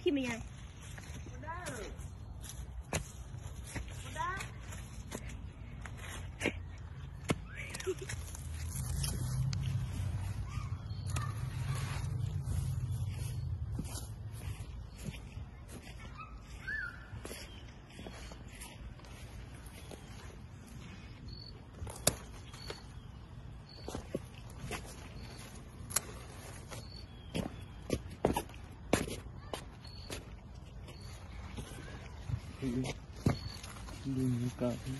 aqui, minha. Dulu काफ़ी